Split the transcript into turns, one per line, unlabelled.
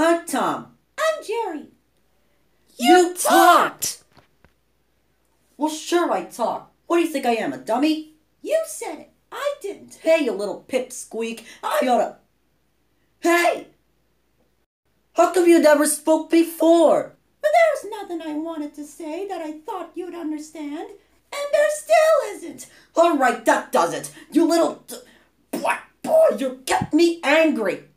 I'm Tom.
I'm Jerry.
You talked! Well, sure I talk. What do you think I am, a dummy?
You said it. I didn't.
Hey, you little pipsqueak. I oughta. Hey! How come you never spoke before?
But there's nothing I wanted to say that I thought you'd understand. And there still isn't.
All right, that does it. You little. Black boy, you get me angry.